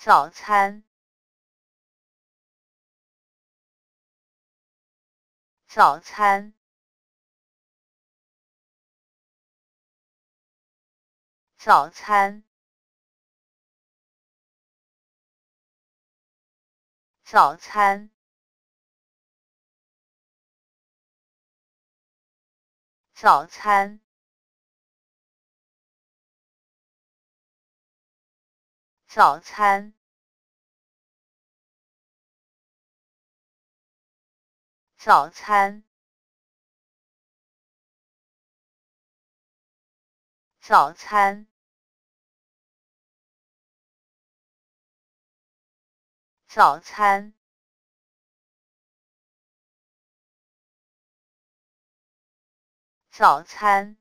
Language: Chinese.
早餐，早餐，早餐，早餐，早餐。早餐，早餐，早餐，早餐，早餐。